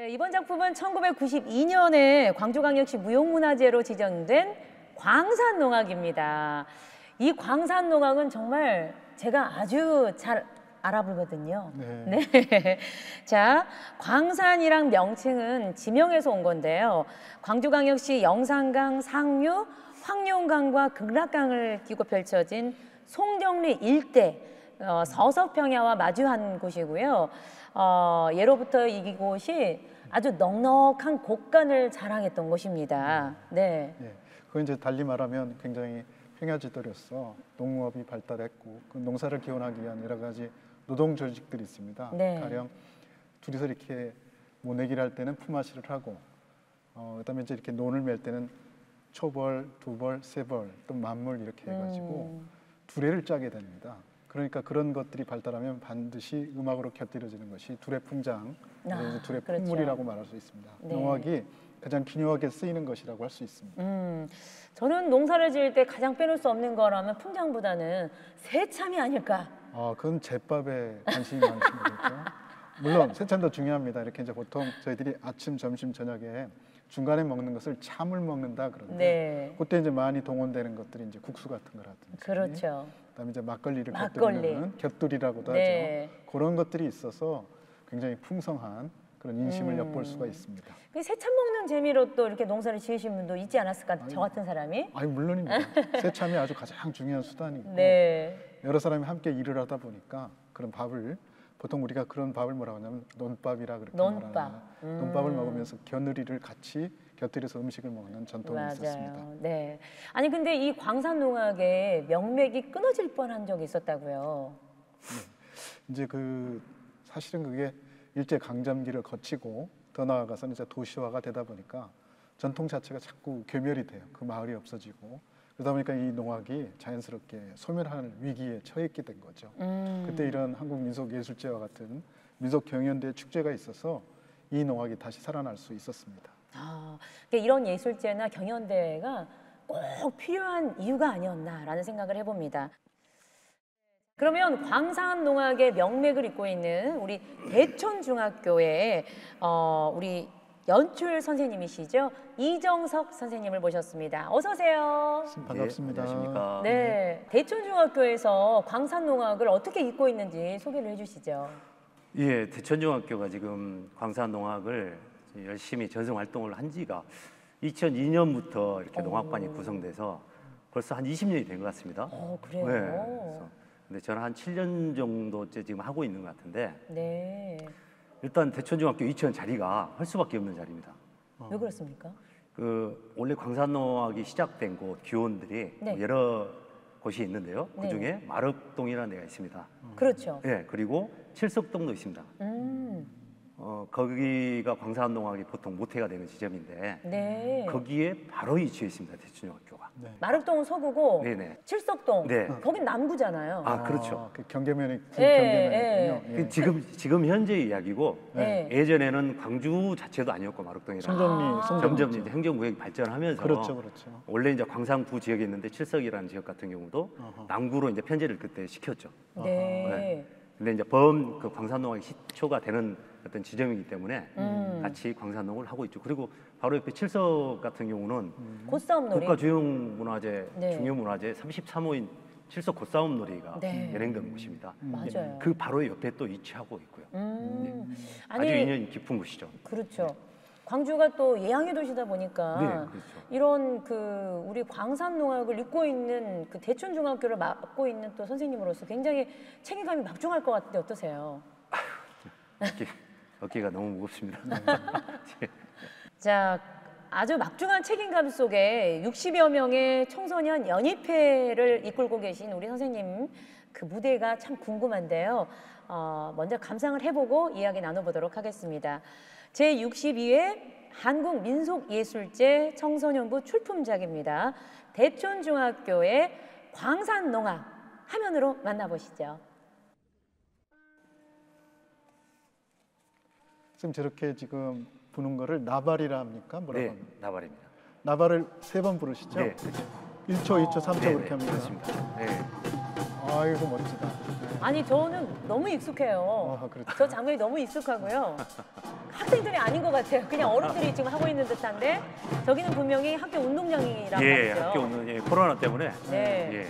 네, 이번 작품은 1992년에 광주광역시 무형문화재로 지정된 광산농악입니다. 이 광산농악은 정말 제가 아주 잘 알아보거든요. 네. 네. 자, 광산이랑 명칭은 지명에서 온 건데요. 광주광역시 영산강 상류 황룡강과 극락강을 끼고 펼쳐진 송정리 일대 어, 서석평야와 마주한 곳이고요. 어, 예로부터 이곳이 아주 넉넉한 곡간을 자랑했던 곳입니다. 네. 예, 그건 이제 달리 말하면 굉장히 평야지도로서 농업이 발달했고 그 농사를 기원하기 위한 여러 가지 노동 조직들이 있습니다. 네. 가령 둘이서 이렇게 모내기를 할 때는 품앗이를 하고 어, 그다음에 이제 이렇게 논을 맬 때는 초벌, 두벌, 세벌, 또 만물 이렇게 해가지고 음. 두레를 짜게 됩니다. 그러니까 그런 것들이 발달하면 반드시 음악으로 곁들여지는 것이 두레 풍장, 아, 두레 그렇죠. 풍물이라고 말할 수 있습니다. 네. 농악이 가장 기묘하게 쓰이는 것이라고 할 수 있습니다. 음, 저는 농사를 지을 때 가장 빼놓을 수 없는 거라면 풍장보다는 새참이 아닐까. 아, 그건 제밥에 관심이 많으신 거죠. 물론 세찬도 중요합니다. 이렇게 이제 보통 저희들이 아침, 점심, 저녁에 중간에 먹는 것을 참을 먹는다 그러는데 네. 그때 이제 많이 동원되는 것들이 이제 국수 같은 거라든지 그렇죠. 그다음에 이제 막걸리를 막걸리. 곁들이는 곁들이라고도 네. 하죠. 그런 것들이 있어서 굉장히 풍성한 그런 인심을 음. 엿볼 수가 있습니다. 그 새참 먹는 재미로 또 이렇게 농사를 지으신 분도 있지 않았을까? 저 같은 사람이. 아니 물론입니다. 세참이 아주 가장 중요한 수단이고 네. 여러 사람이 함께 일을 하다 보니까 그런 밥을 보통 우리가 그런 밥을 뭐라고 하냐면 논밥이라 그렇게 논밥. 말하는 음. 논밥을 먹으면서 겨누리를 같이 곁들여서 음식을 먹는 전통이 있었습니다. 맞아요. 네. 아니 근데 이 광산 농악의 명맥이 끊어질 뻔한 적이 있었다고요. 이제 그 사실은 그게 일제 강점기를 거치고 더 나아가서는 이제 도시화가 되다 보니까 전통 자체가 자꾸 괴멸이 돼요. 그 마을이 없어지고 그러다 보니까 이 농악이 자연스럽게 소멸할 위기에 처했게 된 거죠. 음. 그때 이런 한국 민속 예술제와 같은 민속 경연대 축제가 있어서 이 농악이 다시 살아날 수 있었습니다. 아, 그러니까 이런 예술제나 경연대회가 꼭 필요한 이유가 아니었나라는 생각을 해봅니다. 그러면 광산 농악의 명맥을 잇고 있는 우리 대촌중학교의 어, 우리 연출 선생님이시죠 이정석 선생님을 모셨습니다. 어서 오세요. 반갑습니다. 네, 안녕하십니까. 네, 대촌중학교에서 광산농악을 어떻게 잇고 있는지 소개를 해주시죠. 예, 대천중학교가 지금 광산농악을 열심히 전승 활동을 한 지가 2002년부터 이렇게 오. 농악반이 구성돼서 벌써 한 20년이 된 것 같습니다. 어, 그래요. 네. 그래서 근데 저는 한 7년 정도째 지금 하고 있는 것 같은데 네. 일단 대천중학교 이천 자리가 할 수밖에 없는 자리입니다. 왜 그렇습니까? 그 원래 광산농악이 시작된 곳 기원들이 네. 뭐 여러 곳이 있는데요. 그 네. 중에 마륵동이라는 데가 있습니다. 그렇죠. 예, 그리고 칠석동도 있습니다. 음, 어, 거기가 광산농악이 보통 모태가 되는 지점인데 네. 거기에 바로 위치해 있습니다 대천중학교가. 네. 마륵동은 서구고 네네. 칠석동 네. 거긴 남구잖아요. 아 그렇죠. 그 경계면이 그 예, 경계면이군요. 그 지금 지금 현재 이야기고 네. 예전에는 광주 자체도 아니었고 마륵동이라 송정리, 아. 점점 이제 행정구역이 발전하면서 그렇죠, 그렇죠. 원래 이제 광산구 지역에 있는데 칠석이라는 지역 같은 경우도 어허. 남구로 이제 편제를 그때 시켰죠. 네. 근데 이제 범그 광산농악의 시초가 되는 어떤 지점이기 때문에 음. 같이 광산농을 하고 있죠. 그리고 바로 옆에 칠석 같은 경우는 곧싸움놀이. 국가 주요 문화재 네. 중요 문화재 33호인 칠석 곶싸움 놀이가 네. 연행되는 곳입니다. 맞아요. 그 바로 옆에 또 위치하고 있고요. 음. 아주 아니 인연이 깊은 곳이죠. 그렇죠. 광주가 또 예향의 도시다 보니까 네, 그렇죠. 이런 그 우리 광산 농악을 잇고 있는 그 대촌중학교를 맡고 있는 또 선생님으로서 굉장히 책임감이 막중할 것 같은데 어떠세요? 어깨, 어깨가 너무 무겁습니다. 네. 자, 아주 막중한 책임감 속에 60여 명의 청소년 연입회를 이끌고 계신 우리 선생님 그 무대가 참 궁금한데요. 어, 먼저 감상을 해보고 이야기 나눠보도록 하겠습니다. 제 62회 한국민속예술제 청소년부 출품작입니다. 대촌중학교의 광산농악 화면으로 만나보시죠. 지금 저렇게 지금 부는 거를 나발이라 합니까? 뭐라고 네, 합니까? 나발입니다. 나발을 세 번 부르시죠? 네, 그렇죠. 1초, 2초, 3초 네, 그렇게 네, 합니다. 그렇습니다. 네. 아, 아이고 멋지다. 네. 아니 저는 너무 익숙해요. 아, 그렇죠. 저 장면이 너무 익숙하고요. 학생들이 아닌 것 같아요. 그냥 어른들이 지금 하고 있는 듯한데 저기는 분명히 학교 운동장이란 예, 말이죠. 학교 오늘 예, 코로나 때문에 네. 예,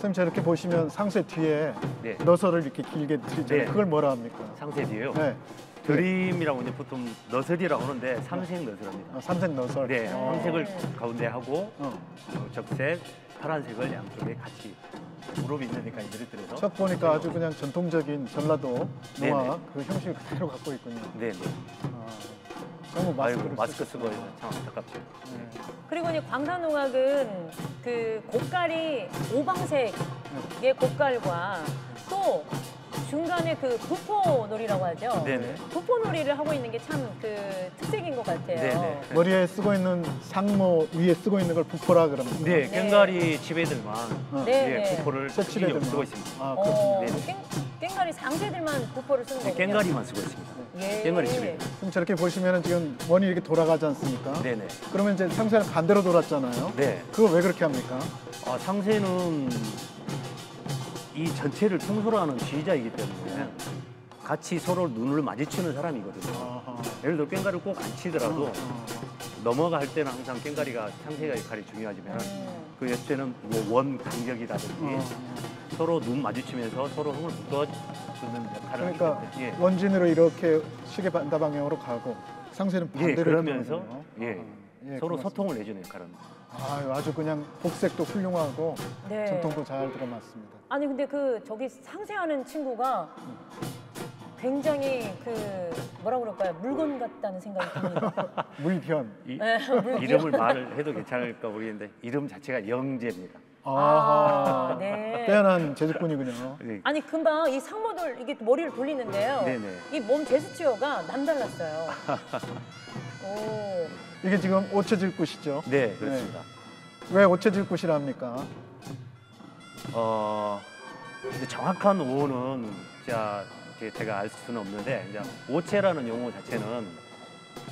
선생님 저렇게 보시면 상쇠 뒤에 네. 너설을 이렇게 길게 들이잖아요. 네. 그걸 뭐라 합니까? 상쇠 뒤에요. 네. 드림이라고 이제 보통 너설이라고 하는데 삼색 너설입니다. 어, 삼색 너설. 네, 어. 삼색을 가운데 하고 어. 어, 적색, 파란색을 양쪽에 같이 무릎이 있으니까 이렇게 들어서 첫 보니까 아주 그냥 전통적인 전라도 네네. 농악 그 형식을 그대로 갖고 있군요. 네, 네. 아, 너무 마스크를 마스크 쓰시고. 쓰고 참 안타깝죠. 네. 그리고 이제 광산농악은 그 곡깔이 오방색의 곡깔과 또 중간에 그 부포놀이라고 하죠. 네네. 부포놀이를 하고 있는 게 참 그 특색인 것 같아요. 네네. 머리에 쓰고 있는 상모 위에 쓰고 있는 걸 부포라 그럽니다. 네, 네. 깽가리 치배들만 어. 네, 예, 네. 부포를 새치배들만. 신경 쓰고 있습니다. 아, 어, 그렇군요. 네. 깽, 깽가리 상세들만 부포를 쓰는 네, 거군요. 깽가리만 쓰고 있습니다. 예. 깽가리 치배. 그럼 저렇게 보시면은 지금 원이 이렇게 돌아가지 않습니까? 네, 네. 그러면 이제 상세는 반대로 돌았잖아요. 네. 그거 왜 그렇게 합니까? 아, 상세는 이 전체를 통솔 하는 지휘자이기 때문에 같이 서로 눈을 마주치는 사람이거든요. 아하. 예를 들어 깽가리를 꼭 안 치더라도 어. 넘어갈 때는 항상 깽가리가 상세가 역할이 중요하지만 음. 그 옆에는 뭐원 간격이라든지 어. 서로 눈 마주치면서 서로 힘을 묶어주는 역할을 하기 그러니까 때문에 예. 원진으로 이렇게 시계 반대 방향으로 가고 상세는 예, 반대로 그러면서 이렇게 예, 가는군요. 아, 예, 서로 고맙습니다. 소통을 해주는 역할은 아유, 아주 그냥 복색도 훌륭하고 네. 전통도 잘 들어맞습니다. 아니 근데 그 저기 상세하는 친구가 굉장히 그 뭐라 그럴까요 물건 같다는 생각이 듭니다. 물변. 이, 네, 물건. 이름을 말을 해도 괜찮을까 모르겠는데 이름 자체가 영재입니다. 아. 네. 빼어난 제주꾼이군요. 네. 아니 금방 이 상모들 이게 머리를 돌리는데요. 네네. 이몸 제스처가 남달랐어요. 오. 이게 지금 오체질굿이죠. 네, 그렇습니다. 왜 오체질굿이라 합니까? 어, 근데 정확한 오는 자 이제 제가 알 수는 없는데 이제 오체라는 용어 자체는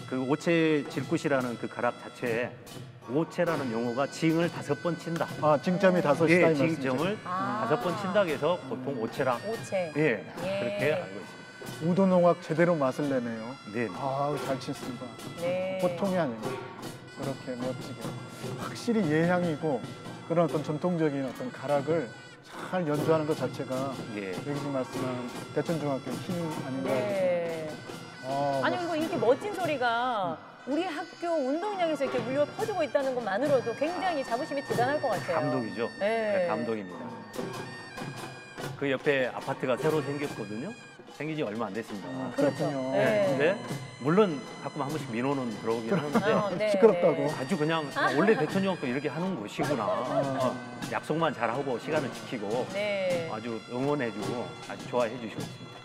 그 오체 질굿이라는 그 가락 자체에 오체라는 용어가 징을 다섯 번 친다. 아, 징점이 다섯이다 이 예. 징점을 아. 다섯 번 친다고 해서 보통 오체라. 오체. 예, 예. 그렇게 알고 있습니다. 우도농악 제대로 맛을 내네요. 네. 아우 잘 친습니다. 네. 보통이 아니고 저렇게 멋지게 확실히 예향이고 그런 어떤 전통적인 어떤 가락을 잘 연주하는 것 자체가 예. 여기 지금 말씀한 대천중학교 힘 아닌가 네. 아, 아니 그리고 이렇게 멋진 소리가 우리 학교 운동장에서 이렇게 울려 퍼지고 있다는 것만으로도 굉장히 자부심이 대단할 것 같아요. 감동이죠. 네. 네, 감동입니다. 그 옆에 아파트가 새로 생겼거든요. 생긴 지 얼마 안 됐습니다. 아, 그렇죠. 그렇군요. 네. 근데 물론 가끔 한 번씩 민원은 들어오긴 하는데 어, 네, 시끄럽다고. 네. 아주 그냥 아, 원래 대천중학교 이렇게 하는 곳이구나. 아. 어, 약속만 잘하고 시간을 지키고 네. 아주 응원해주고 아주 좋아해 주시고 있습니다.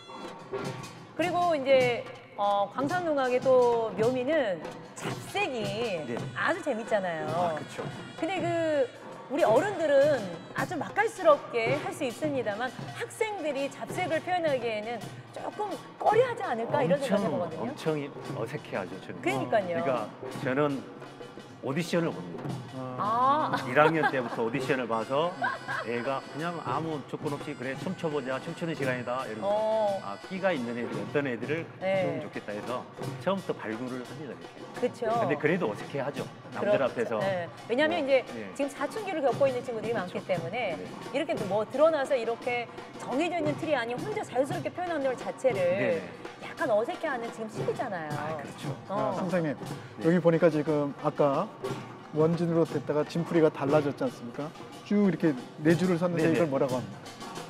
그리고 이제 어, 광산농악의 또 묘미는 잡색이 네. 아주 재밌잖아요. 아, 그렇죠. 근데 그 우리 어른들은 아주 맛깔스럽게 할 수 있습니다만 학생들이 잡색을 표현하기에는 조금 꺼려하지 않을까 이런 생각 해보거든요. 엄청 어색해하죠. 저는. 그러니까요. 그러니까 저는 오디션을 봅니다. 아, 아, 1학년 때부터 오디션을 봐서 애가 그냥 아무 조건 없이 그래 춤춰보자 춤추는 시간이다 이런 어, 아 끼가 있는 애들 어떤 애들을 네. 키우면 좋겠다 해서 처음부터 발굴을 합니다 이렇게. 그렇죠. 근데 그래도 어색해하죠 남들 그렇죠. 앞에서. 네. 왜냐하면 뭐, 이제 네. 지금 사춘기를 겪고 있는 친구들이 많기 때문에 네. 이렇게 뭐 드러나서 이렇게 정해져 있는 틀이 아닌 혼자 자유스럽게 표현하는 것 자체를 네. 약간 어색해하는 지금 시기잖아요. 아 그렇죠. 아, 어. 선생님 여기 보니까 지금 아까 원진으로 됐다가 진풀이가 달라졌지 않습니까? 쭉 이렇게 네 줄을 섰는데 네네. 이걸 뭐라고 합니까?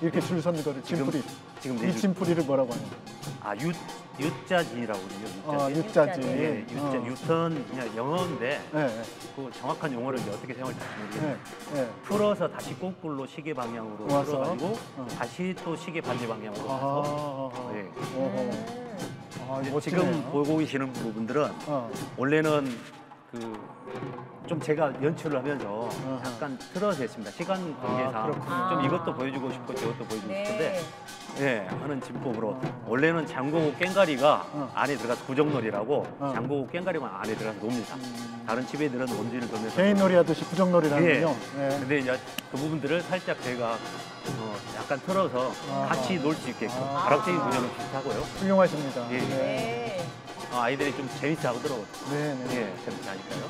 이렇게 줄 섰는 거를 진풀이. 지금 이 내주 진풀이를 뭐라고 하냐? 아 유, 유자지라고 그러죠. 아. 유자지. 유자지. 예, 유자, 어. 유턴 그냥 영어인데 네, 네, 그 정확한 용어를 이제 어떻게 사용할지 모르겠는데 네, 네. 풀어서 다시 거꾸로 시계 방향으로 와서? 풀어가지고 어. 다시 또 시계 반대 방향으로 아, 가서 아, 네. 아, 이제 멋지네요. 지금 보고 계시는 부분들은 어, 원래는 그 좀 제가 연출을 하면서 어허. 약간 틀어서 했습니다. 시간 관계상 그렇군요. 좀 아. 이것도 보여주고 싶고 저것도 보여주고 네. 싶은데 예, 하는 진법으로 원래는 장고 깽가리가 어. 안에 들어가서 구정놀이라고 어. 장고 깽가리만 안에 들어가서 놉니다. 다른 집애들은 원주를 돌면서 개인 놀이 하듯이 구정놀이를 하는군요. 네. 근데 이제 그 부분들을 살짝 저희가 어, 약간 틀어서 아하. 같이 놀 수 있게끔 아. 가락적인 구조는 비슷하고요. 훌륭하십니다. 예. 네. 네. 어, 아이들이 좀 재밌어 하더라고요. 네, 네. 예, 재밌어 하니까요.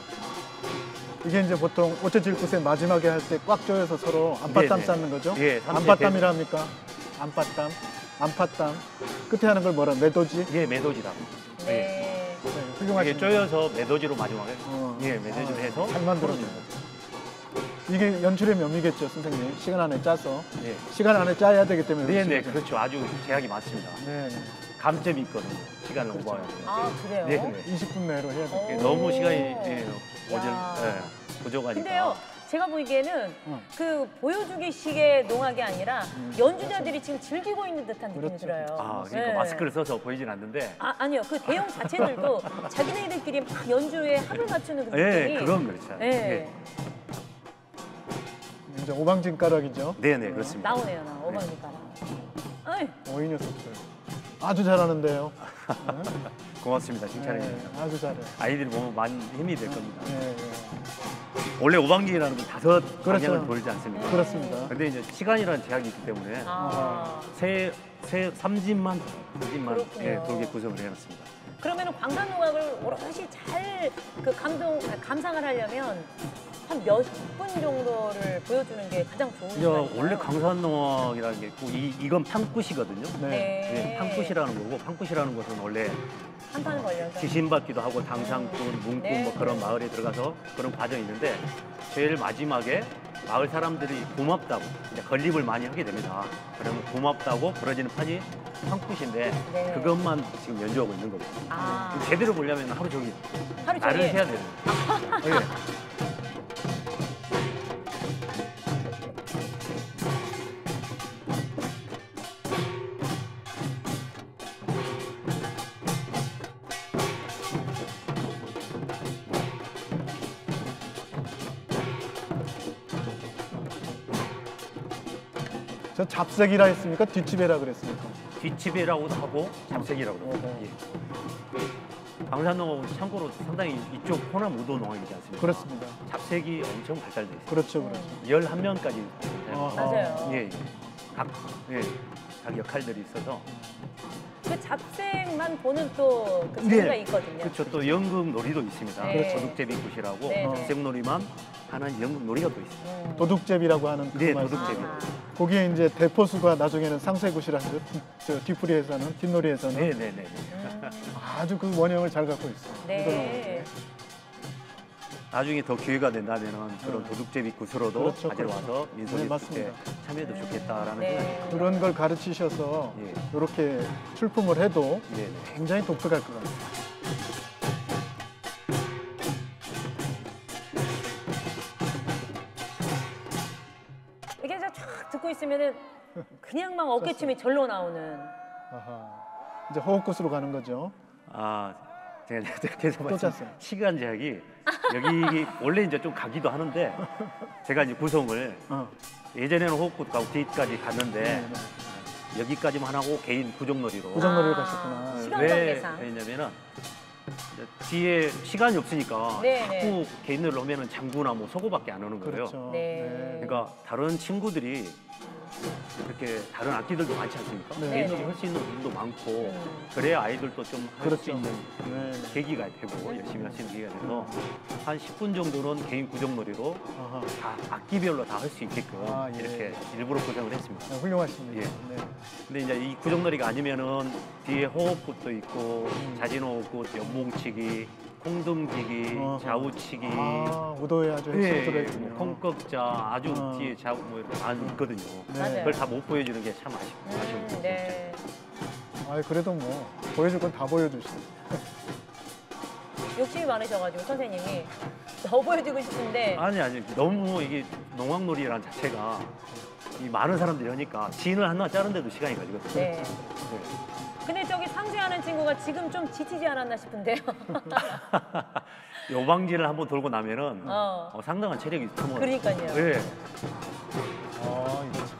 이게 이제 보통 오체질굿의 마지막에 할 때 꽉 조여서 서로 네, 네. 쌓는 거죠? 예, 삼시에 안바땀이라 합니까? 안바땀, 안파땀. 끝에 하는 걸 뭐라 매도지? 예, 매도지라고. 네. 네, 이게 훌륭하십니다. 쪼여서 매도지로 마지막에 어. 예, 매도지로 아, 해서 잘 만들었네요. 이게 연출의 묘미겠죠, 선생님. 시간 안에 짜서 예. 시간 안에 짜야 되기 때문에 네, 네, 그렇죠. 그렇죠. 아주 제약이 많습니다. 네, 네. 감점이 있거든요. 시간을 그렇죠. 오버하면. 아 그래요? 네, 네. 20분 내로 해야 어. 돼요. 너무 시간이 예, 야. 예, 부족하니까. 근데요, 제가 보기에는 어. 그 보여주기식의 농악이 아니라 연주자들이 지금 즐기고 있는 듯한 느낌이 그렇죠. 들어요. 아, 그러니까 네. 마스크를 써서 보이진 않는데. 아, 아니요. 그 대형 자체들도 자기네들끼리 막 연주에 합을 맞추는 그 느낌이. 예, 그건 그렇죠. 네. 이제 오방진 가락이죠. 네, 네, 그렇습니다. 나오네요, 나 오마니까. 어이, 오이 녀석들. 아주 잘하는데요. 고맙습니다. 칭찬해 네, 주셔서. 아주 잘해. 아이들이 보면 많이 힘이 될 겁니다. 네, 네. 원래 오방기라는 건 다섯 그렇죠. 방향을 돌지 않습니까? 그렇습니다. 근데 이제 시간이라는 제약이 있기 때문에 아. 세, 세, 삼진만, 삼진만. 예, 돌게 구성을 해놨습니다. 그러면 광산 농악을 오롯이 잘 그 감동, 감상을 하려면 한 몇 분 정도를 보여주는 게 가장 좋은 이제 시간인가요? 원래 강산농악이라는 게 있고 이, 이건 판굿이거든요. 네. 네. 예, 판굿이라는 거고 판굿이라는 것은 원래 한판 걸려서. 귀신받기도 하고 당상꾼, 문꾼 네. 뭐 그런 마을에 들어가서 그런 과정이 있는데 제일 마지막에 마을 사람들이 고맙다고 이제 건립을 많이 하게 됩니다. 그러면 고맙다고 부러지는 판이 판굿인데 네. 그것만 지금 연주하고 있는 거거든요. 아, 제대로 보려면 하루 종일 하루 날을 종일. 새야 되는. 예. 저 잡색이라 했습니까? 뒷집에라 그랬습니까? 뒷집이라고도 하고 잡색이라고 그러고 어허. 예. 방산농업은 참고로 상당히 이쪽 호남 우도 농업이지 않습니까? 그렇습니다. 잡색이 엄청 발달돼 있어요. 그렇죠, 그렇죠. 11명까지 어허. 맞아요. 예, 예. 각, 예, 각 역할들이 있어서 그 잡생만 보는 또그 재미가 네. 있거든요. 그렇죠. 또 연극 놀이도 있습니다. 네. 도둑제비 굿이라고 네, 네. 잡색 놀이만 하는 연극 놀이가 또 있어요. 음. 도둑제비라고 하는 그 네, 말씀. 도둑제비. 아, 거기에 이제 대포수가 나중에는 상세굿이라는 거, 저 뒤풀이에서는 뒷놀이에서는 네, 네, 네. 네. 음. 아주 그 원형을 잘 갖고 있어요. 네. 나중에 더 기회가 된다면 그런 네. 도둑제비 굿으로도 그렇죠, 가져 와서 그렇죠. 민속이 네, 맞습니다. 참여해도 좋겠다라는 네. 생각이 그런 걸 가르치셔서 예. 이렇게 출품을 해도 네, 네. 굉장히 독특할 것 같아요. 있으면은 그냥 막 어깨춤이 절로 나오는. 아하. 이제 호흡굿으로 가는 거죠. 아, 제가 계속 또 말씀. 시간 제약이 여기 원래 이제 좀 가기도 하는데 제가 이제 구성을 어. 예전에는 호흡굿 가고 뒤까지 갔는데 네, 네. 여기까지만 하고 개인 구정놀이로 구정놀이를 아. 가셨구나. 시간 왜 관계상. 했냐면은 이제 뒤에 시간이 없으니까 네, 자꾸 개인놀이를 하면은 장구나 뭐 소고밖에 안 오는 거예요. 그렇죠. 네. 그러니까 다른 친구들이 이렇게 다른 악기들도 많지 않습니까? 네. 개인놀이 할수 있는 분도 많고 음. 그래야 아이들도 좀 할 수 그렇죠. 있는 네, 네. 계기가 되고 열심히 할 수 있는 계기가 돼서 한 10분 정도는 개인 구정놀이로 아하. 다 악기별로 다 할 수 있게끔 아, 예. 이렇게 일부러 구성을 했습니다. 네, 훌륭하십니다. 예. 네. 근데 이제 이 구정놀이가 아니면은 뒤에 호흡굿도 있고 음. 자진호흡굿, 연봉치기, 콩등기기, 어허. 좌우치기, 아, 우도에 아주 핵심 예, 들어있군요. 뭐 콩꺽자 아주 어. 뒤에 좌우 뭐 이렇게 많이 있거든요. 네. 그걸 다 못 보여주는 게 참 아쉽, 아쉬운 음, 거죠. 네. 아, 그래도 뭐 보여줄 건 다 보여주시죠. 욕심이 많으셔가지고 선생님이 더 보여주고 싶은데 아니 아니 너무 이게 농악놀이란 자체가 이 많은 사람들이 하니까 진을 하나 자르는데도 시간이 걸리거든요. 네. 네. 근데 저기 상세하는 친구가 지금 좀 지치지 않았나 싶은데요. 요방지를 한번 돌고 나면은 어. 어, 상당한 체력이 소모가 그러니까요. 예, 아, 이거 참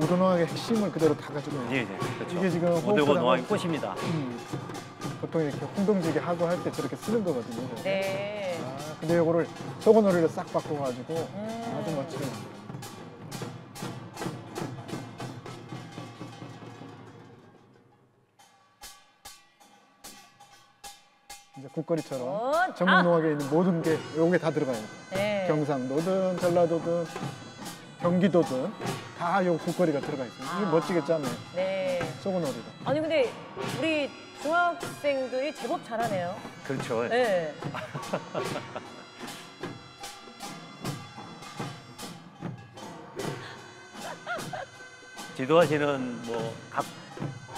우드노하게 핵심을 그대로 다 가지고 있네요. 예, 예. 그렇죠. 이게 지금 호흡하다가- 노학의 꽃입니다. 음, 보통 이렇게 홍동지게 하고 할 때 저렇게 쓰는 거거든요. 네. 아, 근데 이거를 속어놀이를 싹 바꿔가지고 음. 아주 멋지게 국거리처럼 어, 전국 아. 농학에 있는 모든 게 요게 다 들어가요. 네. 경상도든 전라도든 경기도든 다 요 국거리가 들어가 있어요. 이게 아. 멋지게 짜네. 네. 속어놀이가. 아니 근데 우리 중학생들이 제법 잘하네요. 그렇죠. 네. 지도하시는 뭐 각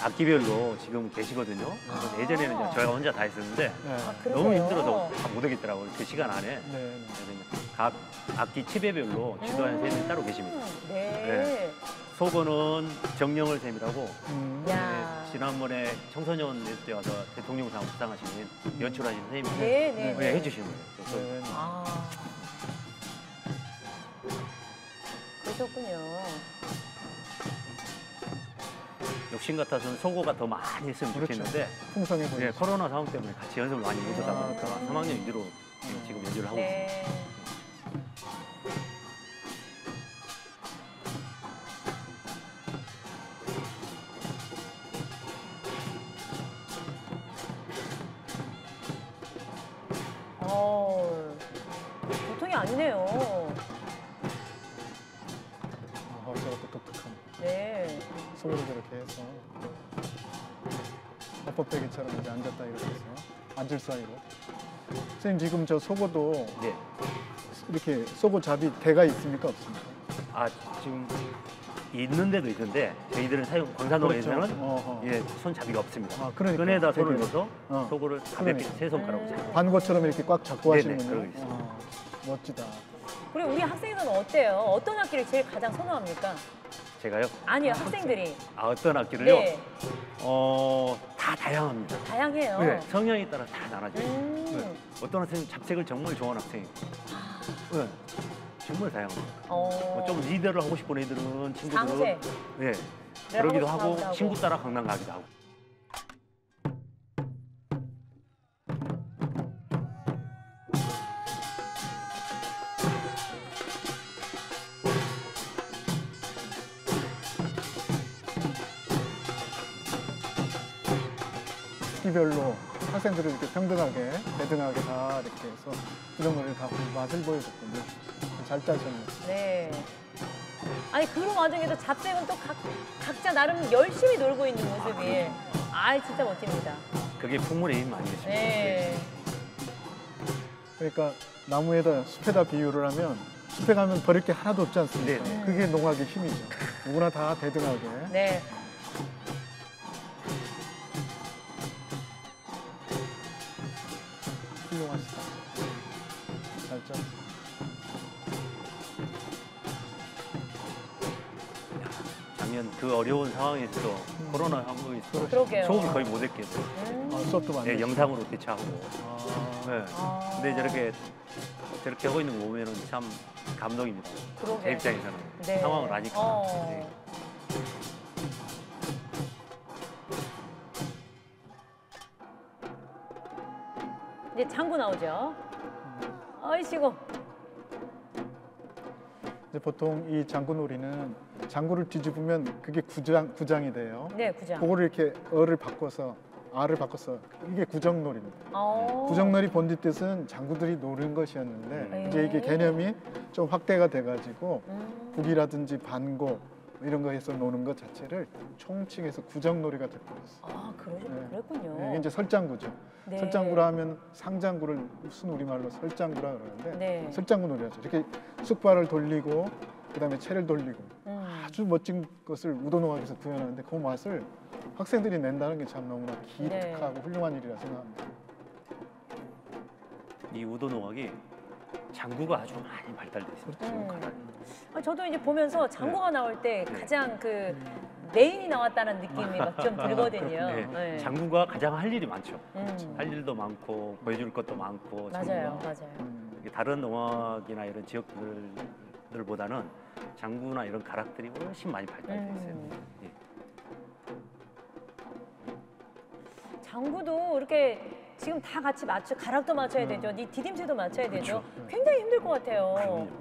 악기별로 지금 계시거든요. 그래서 아. 예전에는 이제 저희가 혼자 다 했었는데 네. 아, 그러세요? 너무 힘들어서 다 못 하겠더라고요. 그 시간 안에. 네. 네. 그래서 이제 각 악기 치배별로 지도하는 선생님이 따로 계십니다. 음, 네. 네. 속어는 정영을 쌤이라고 음. 야. 네, 지난번에 청소년 예술 때 와서 대통령상 수상하신 연출하신 선생님인데 네, 네. 네, 해주시는 거예요. 그래서 네. 아. 그러셨군요. 욕심 같아서는 속어가 더 많이 했으면 그렇죠. 좋겠는데 풍성해 예, 보이죠. 코로나 상황 때문에 같이 연습을 많이 못 하다 아, 보니까 그렇군요. 3학년 위주로 지금 연주를 하고 있습니다. 네. 어, 보통이 아니네요. 네. 속으로 저렇게 해서 어퍼빼기처럼 이제 앉았다 이렇게 해서 앉을 사이로. 선생님 지금 저 속어도 네. 이렇게 속어 잡이 대가 있습니까 없습니까? 아 지금 있는 데도 있는데 저희들은 사용 광산동에서는 그렇죠. 예, 손잡이가 없습니다. 아, 그러니까. 끈에다 손을 되게- 넣어서 어. 속어를 가볍게 그러니까. 세 손가락으로 잡고 반고처럼 이렇게 꽉 잡고 하시는군요. 어, 멋지다. 그리고 우리 학생들은 어때요? 어떤 학기를 제일 가장 선호합니까? 제가요. 아니요, 학생들이. 아 어떤 악기를요? 네, 어, 다 다양합니다. 다양해요. 네, 성향에 따라 다 나눠져요. 음. 네. 어떤 학생은 잡색을 정말 좋아하는 학생이 있고 네, 정말 다양합니다. 어. 뭐좀 리더를 하고 싶은 애들은 친구들은. 네, 그러기도 하고 친구. 따라 강남 가기도 하고. 시기별로 학생들을 이렇게 평등하게, 대등하게 다 이렇게 해서 이런 거를 다 맛을 보여줬군요. 잘 짜셨네요. 네. 아니 그런 와중에도 잡생은 또 각, 각자 나름 열심히 놀고 있는 모습이 아 진짜 멋집니다. 그게 풍문의 힘 아니겠습니까? 네. 그러니까 나무에다 숲에다 비유를 하면 숲에 가면 버릴 게 하나도 없지 않습니까? 네. 그게 농학의 힘이죠. 누구나 다 대등하게. 네. 훌륭하시다. 잘 짜. 작년 그 어려운 상황에서도 코로나 상황에서 그러게요. 수업을 거의 못 했겠어요. 음. 아, 수업도 많이. 네. 영상으로 대처하고. 아, 네. 아. 근데 저렇게 저렇게 하고 있는 거 보면은 참 감동입니다. 그러게. 제 입장에서는 네. 상황을 아니까. 어. 네. 이제 장구 나오죠. 어이시고. 이제 보통 이 장구놀이는 장구를 뒤집으면 그게 구장 구장이 돼요. 네, 구장. 그거를 이렇게 어를 바꿔서 아를 바꿔서 이게 구정놀이입니다. 어. 구정놀이 본디 뜻은 장구들이 노는 것이었는데 음. 이제 이게 개념이 좀 확대가 돼가지고 음. 북이라든지 반고 이런 거 해서 노는 것 자체를 총칭해서 구정놀이가 돼버렸어요. 아, 그러, 네. 그랬군요. 네, 이게 이제 설장구죠. 네. 설장구라 하면 상장구를 무슨 우리말로 설장구라 그러는데 네. 설장구 놀이하죠. 이렇게 쑥발을 돌리고 그다음에 채를 돌리고 음. 아주 멋진 것을 우도농학에서 구현하는데 그 맛을 학생들이 낸다는 게 참 너무나 네. 기특하고 훌륭한 일이라 생각합니다. 이 우도 농학이 장구가 아주 많이 발달돼 있습니다. 음. 가장. 아, 저도 이제 보면서 장구가 나올 때 네. 가장 그 메인이 나왔다는 느낌이 막 좀 들거든요. 네. 네. 장구가 가장 할 일이 많죠. 음. 할 일도 많고 보여줄 것도 많고 맞아요, 장구가. 맞아요. 음, 다른 농악이나 이런 지역들보다는 장구나 이런 가락들이 훨씬 많이 발달돼 있어요. 음. 예. 장구도 이렇게 지금 다 같이 맞춰 가락도 맞춰야 되죠. 이 디딤새도 맞춰야 되죠. 그렇죠. 굉장히 힘들 것 같아요.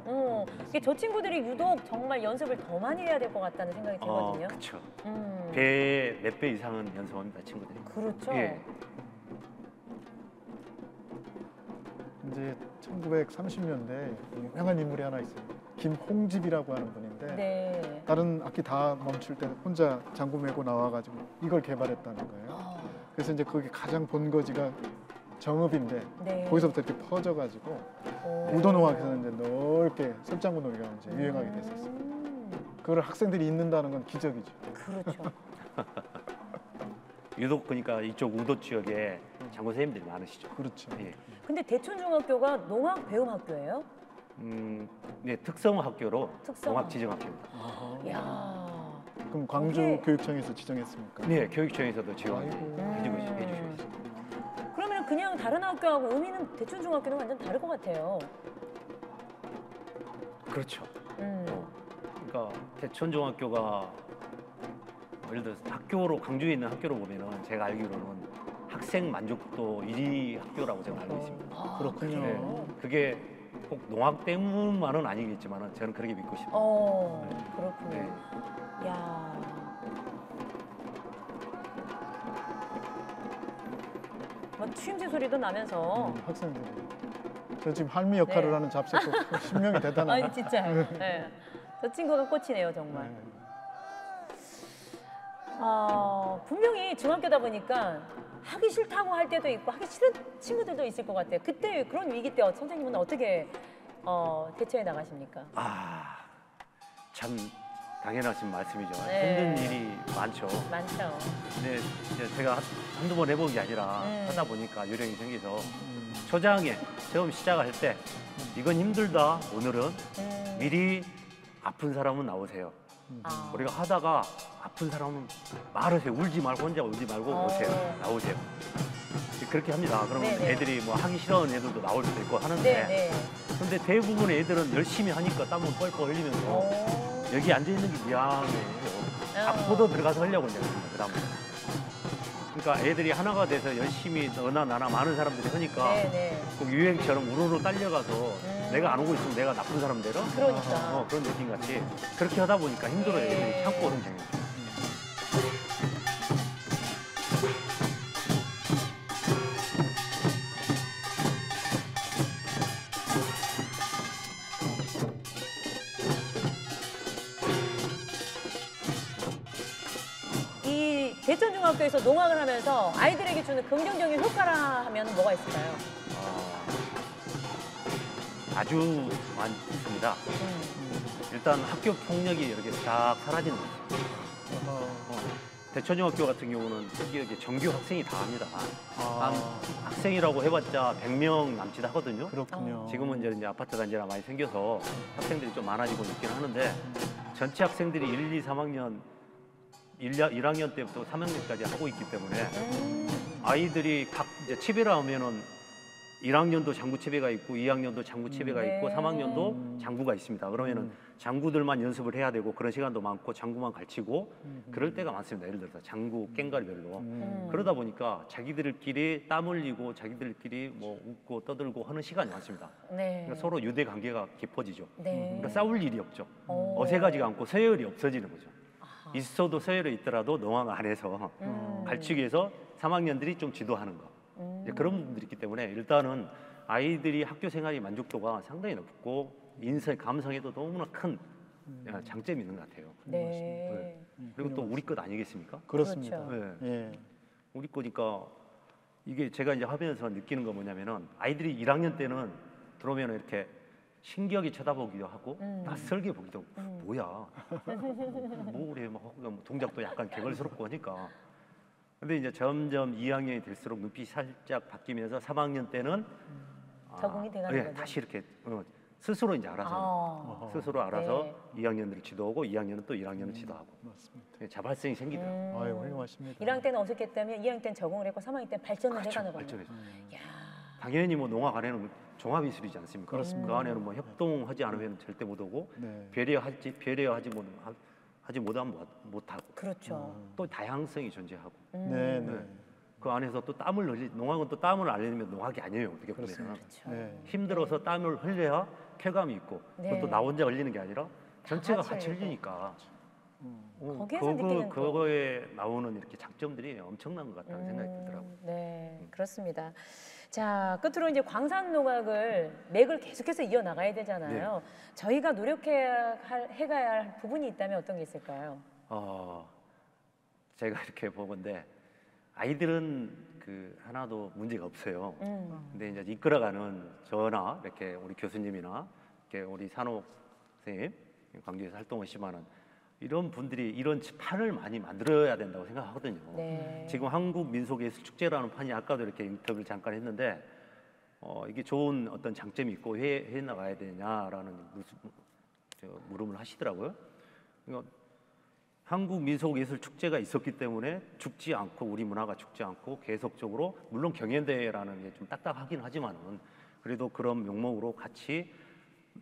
어, 이게 저 친구들이 유독 정말 연습을 더 많이 해야 될 것 같다는 생각이 어, 들거든요. 그렇죠. 음. 배몇배 이상은 연습합니다, 친구들이. 그렇죠. 예. 이제 1930년대 유명한 인물이 하나 있어요. 김홍집이라고 하는 분인데 네. 다른 악기 다 멈출 때 혼자 장구 메고 나와가지고 이걸 개발했다는 거예요. 아, 그래서 이제 그게 가장 본거지가 정읍인데 네. 거기서부터 이렇게 퍼져가지고 오. 우도농악에서는 이제 넓게 설장구 놀이가 이제 유행하게 됐었어요. 음, 그걸 학생들이 잊는다는 건 기적이죠. 그렇죠. 유독 그러니까 이쪽 우도 지역에 장구 선생님들이 많으시죠. 그렇죠. 예. 근데 대촌중학교가 농악 배움 학교예요? 음, 네, 특성 학교로 특성. 농악 지정 학교입니다. 야. 그럼 광주 거기에- 교육청에서 지정했습니까? 네, 교육청에서도 지원 아이고. 해주고 음. 해주셨습니다. 그러면 그냥 다른 학교하고 의미는 대촌중학교는 완전 다를 것 같아요. 그렇죠. 음. 어, 그러니까 대천중학교가 뭐 예를 들어서 학교로 광주에 있는 학교로 보면은 제가 알기로는 학생 만족도 1위 학교라고 제가 알고 있습니다. 아, 그렇군요. 네? 그게 꼭 농악 때문만은 아니겠지만 저는 그렇게 믿고 싶어요. 어, 네. 그렇군요. 네. 야. 막 추임새 소리도 나면서. 음, 학생들이 저 지금 할미 역할을 네. 하는 잡색도 신명이 대단하다. 아니 진짜. 네. 저 친구가 꽃이네요 정말. 네. 어, 분명히 중학교다 보니까 하기 싫다고 할 때도 있고 하기 싫은 친구들도 있을 것 같아요. 그때 그런 위기 때 선생님은 어떻게 어, 대처해 나가십니까? 아, 참 당연하신 말씀이죠. 네. 힘든 일이 많죠. 많죠. 근데 이제 제가 한- 한두 번 해본 게 아니라 음. 하다 보니까 요령이 생겨서 음, 초장에 처음 시작할 때 이건 힘들다. 오늘은 음. 미리 아픈 사람은 나오세요. 아. 우리가 하다가 아픈 사람은 말하세요. 울지 말고 혼자 울지 말고 어. 오세요. 나오세요. 그렇게 합니다. 그러면 네네. 애들이 뭐 하기 싫어하는 애들도 나올 수도 있고 하는데 네, 네. 근데 대부분 애들은 열심히 하니까 땀을 뻘뻘 흘리면서 오. 여기 앉아 있는 게 미안해요. 어. 앞으로 들어가서 하려고 이제. 그다음 그러니까 애들이 하나가 돼서 열심히 너나 나나 많은 사람들이 하니까 네, 네. 꼭 유행처럼 우르르 딸려가서 음. 내가 안 오고 있으면 내가 나쁜 사람 되라. 그러니까. 어, 그런 느낌 같이 그렇게 하다 보니까 힘들어요. 네. 애들이 참고 오는 장이 대천중학교에서 농악을 하면서 아이들에게 주는 긍정적인 효과라 하면 뭐가 있을까요? 아, 아주 많습니다. 음. 일단 학교 폭력이 이렇게 싹 사라지는 거죠. 어, 대천중학교 같은 경우는 여기 정규 학생이 다 합니다. 아, 한 학생이라고 해봤자 100명 남짓 하거든요. 그렇군요. 지금은 이제, 이제 아파트 단지가 많이 생겨서 학생들이 좀 많아지고 있긴 하는데 전체 학생들이 1, 2, 3학년 1, 1학년 때부터 3학년까지 하고 있기 때문에 음. 아이들이 각 이제 치배라 하면은 1학년도 장구 치배가 있고 2학년도 장구 치배가 네. 있고 3학년도 장구가 있습니다. 그러면은 음. 장구들만 연습을 해야 되고 그런 시간도 많고 장구만 가르치고 음. 그럴 때가 많습니다. 예를 들어서 장구 깽가리별로. 음. 그러다 보니까 자기들끼리 땀 흘리고 자기들끼리 뭐 웃고 떠들고 하는 시간이 많습니다. 네. 그러니까 서로 유대 관계가 깊어지죠. 네. 그러니까 싸울 일이 없죠. 오. 어색하지가 않고 서열이 없어지는 거죠. 있어도 서열이 있더라도 농악 안에서 음. 갈치기 위해서 3학년들이 좀 지도하는 거. 음. 이제 그런 부분들이 있기 때문에 일단은 아이들이 학교 생활의 만족도가 상당히 높고 인생 감성에도 너무나 큰 야, 장점이 있는 것 같아요. 네. 그리고 또 우리 것 아니겠습니까? 그렇습니다. 그렇죠. 네. 예. 우리 거니까 이게 제가 이제 하면서 느끼는 거 뭐냐면은 아이들이 1학년 때는 들어오면 이렇게 신기하게 쳐다보기도 하고 음. 낯설게 보기도 하고 음. 뭐야 뭐 그래 막 하고 뭐 동작도 약간 개걸스럽고 하니까 근데 이제 점점 2학년이 될수록 눈빛이 살짝 바뀌면서 3학년 때는 아, 적응이 돼가는 예, 거죠. 다시 이렇게 어, 스스로 이제 알아서 아. 스스로 알아서 네. 2학년들을 지도하고 2학년은 또 1학년을 지도하고 맞습니다. 자발성이 생기더라고요. 음. 아유 훌륭하십니다. 1학년 때는 어색했다면 2학년 때는 적응을 했고 3학년 때는 발전을 그렇죠. 해가는 거예요. 발전해서. 야. 당연히 뭐 농학 안에는 종합예술이지 않습니까? 그렇습니다. 그 안에는 뭐 협동하지 않으면 절대 못 오고 네. 배려하지 배려하지 못 하- 하지 못하면 못- 못하고 그렇죠. 또 다양성이 존재하고 음. 네, 네. 네. 그 안에서 또 땀을 흘리 농학은 또 땀을 안 흘리면 농학이 아니에요 어떻게 보면 그렇죠. 네. 힘들어서 땀을 흘려야 쾌감이 있고 네. 그것도 나 혼자 흘리는 게 아니라 전체가 같이 같이. 흘리니까 어, 거기에서 느끼는 또- 그거에 나오는 이렇게 장점들이 엄청난 것 같다는 생각이 들더라고요. 음, 네, 그렇습니다. 자, 끝으로 이제 광산 농학을 맥을 계속해서 이어 나가야 되잖아요. 네. 저희가 노력해야 할, 해가야 할 부분이 있다면 어떤 게 있을까요? 어, 제가 이렇게 보건데 아이들은 그 하나도 문제가 없어요. 음, 근데 이제 이끌어가는 저나 이렇게 우리 교수님이나 이렇게 우리 산호 선생님 광주에서 활동하시면은 이런 분들이 이런 판을 많이 만들어야 된다고 생각하거든요. 네. 지금 한국 민속 예술 축제라는 판이 아까도 이렇게 인터뷰를 잠깐 했는데 어, 이게 좋은 어떤 장점이 있고 해, 해 나가야 되냐라는 무슨 저 물음을 하시더라고요. 그러니까 한국 민속 예술 축제가 있었기 때문에 죽지 않고 우리 문화가 죽지 않고 계속적으로 물론 경연대회라는 게 좀 딱딱하긴 하지만은 그래도 그런 명목으로 같이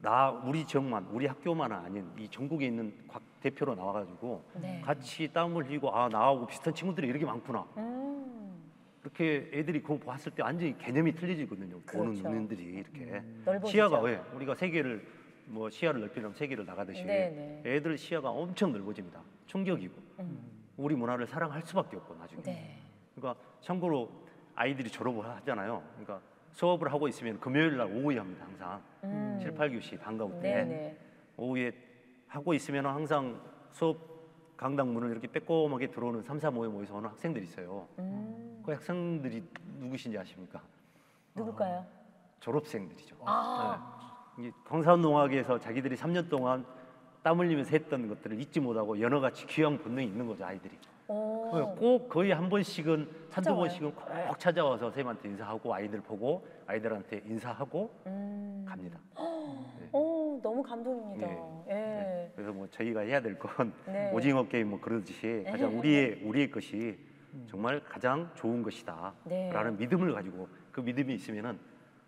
나 우리 지역만 우리 학교만 아닌 이 전국에 있는 각 대표로 나와가지고 네. 같이 땀을 흘리고 아 나하고 비슷한 친구들이 이렇게 많구나 음, 이렇게 애들이 그거 봤을 때 완전히 개념이 틀려지거든요. 보는 그렇죠. 눈들이 이렇게 넓어지죠. 시야가 왜 우리가 세계를 뭐 시야를 넓히려면 세계를 나가듯이 네, 애들 시야가 엄청 넓어집니다. 충격이고 음, 우리 문화를 사랑할 수밖에 없고 나중에. 네. 그러니까 참고로 아이들이 졸업을 하잖아요. 그러니까 수업을 하고 있으면 금요일 날 오후에 합니다. 항상 음. 칠 7, 8교시 방과후 때 네, 네. 오후에 하고 있으면 항상 수업 강당 문을 이렇게 빼꼼하게 들어오는 3, 4, 5에 모여서 오는 학생들이 있어요. 음, 그 학생들이 누구신지 아십니까? 누굴까요? 졸업생들이죠. 아, 네. 이 광산농학에서 자기들이 3년 동안 땀 흘리면서 했던 것들을 잊지 못하고 연어같이 귀한 본능이 있는 거죠 아이들이. 오, 꼭 거의 한 번씩은 한두 어. 찾아와요. 번씩은 꼭 찾아와서 선생님한테 인사하고 아이들 보고 아이들한테 인사하고 음, 갑니다. 오, 너무 감동입니다. 예. 예. 네. 그래서 뭐 저희가 해야 될건 네. 오징어 게임 뭐 그러듯이 가장 우리의 우리의 것이 정말 가장 좋은 것이다라는 네. 믿음을 가지고 그 믿음이 있으면은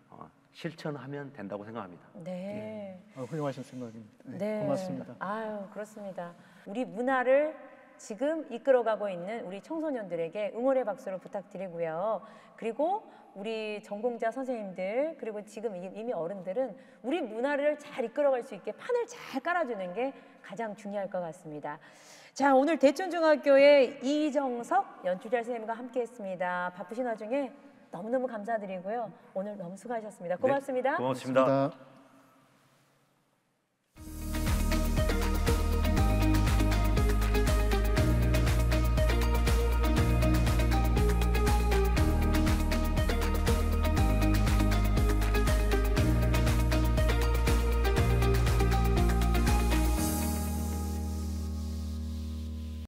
어, 실천하면 된다고 생각합니다. 네. 아, 훌륭하신 생각입니다. 네, 네. 고맙습니다. 아유, 그렇습니다. 우리 문화를 지금 이끌어가고 있는 우리 청소년들에게 응원의 박수를 부탁드리고요. 그리고 우리 전공자 선생님들 그리고 지금 이- 이미 어른들은 우리 문화를 잘 이끌어갈 수 있게 판을 잘 깔아주는 게 가장 중요할 것 같습니다. 자, 오늘 대천중학교의 이정석 연출자 선생님과 함께했습니다. 바쁘신 와중에 너무너무 감사드리고요. 오늘 너무 수고하셨습니다. 고맙습니다. 네, 고맙습니다. 고맙습니다.